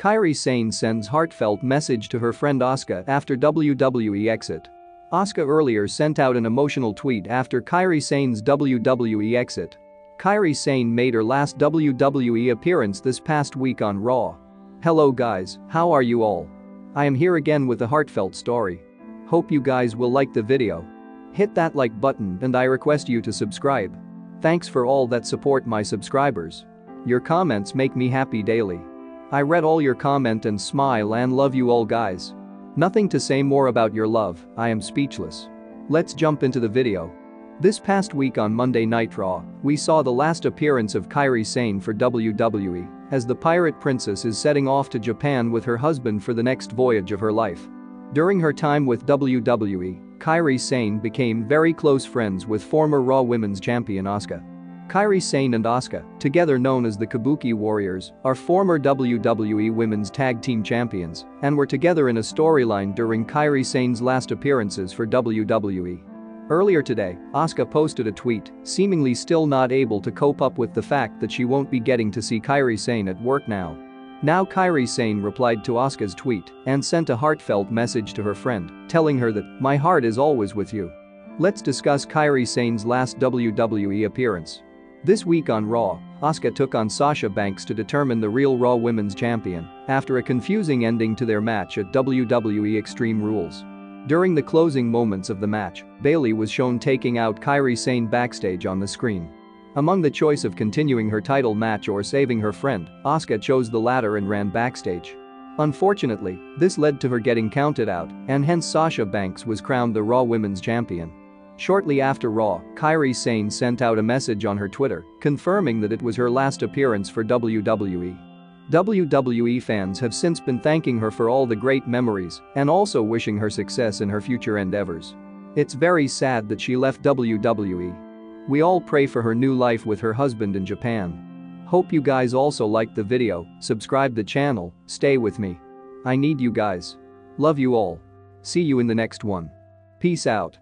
Kairi Sane sends heartfelt message to her friend Asuka after WWE exit. Asuka earlier sent out an emotional tweet after Kairi Sane's WWE exit. Kairi Sane made her last WWE appearance this past week on Raw. Hello guys, how are you all? I am here again with a heartfelt story. Hope you guys will like the video. Hit that like button and I request you to subscribe. Thanks for all that support my subscribers. Your comments make me happy daily. I read all your comment and smile and love you all guys. Nothing to say more about your love, I am speechless. Let's jump into the video. This past week on Monday Night Raw, we saw the last appearance of Kairi Sane for WWE as the Pirate Princess is setting off to Japan with her husband for the next voyage of her life. During her time with WWE, Kairi Sane became very close friends with former Raw Women's Champion Asuka. Kairi Sane and Asuka, together known as the Kabuki Warriors, are former WWE Women's Tag Team Champions and were together in a storyline during Kairi Sane's last appearances for WWE. Earlier today, Asuka posted a tweet, seemingly still not able to cope up with the fact that she won't be getting to see Kairi Sane at work now. Now Kairi Sane replied to Asuka's tweet and sent a heartfelt message to her friend, telling her that, my heart is always with you. Let's discuss Kairi Sane's last WWE appearance. This week on Raw, Asuka took on Sasha Banks to determine the real Raw Women's Champion after a confusing ending to their match at WWE Extreme Rules. During the closing moments of the match, Bayley was shown taking out Kairi Sane backstage on the screen. Among the choice of continuing her title match or saving her friend, Asuka chose the latter and ran backstage. Unfortunately, this led to her getting counted out, and hence Sasha Banks was crowned the Raw Women's Champion. Shortly after Raw, Kairi Sane sent out a message on her Twitter, confirming that it was her last appearance for WWE. WWE fans have since been thanking her for all the great memories and also wishing her success in her future endeavors. It's very sad that she left WWE. We all pray for her new life with her husband in Japan. Hope you guys also liked the video, subscribe the channel, stay with me. I need you guys. Love you all. See you in the next one. Peace out.